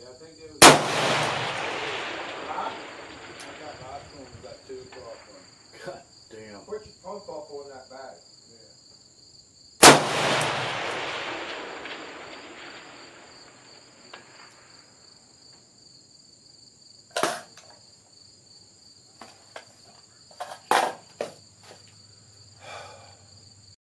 Yeah, I think it was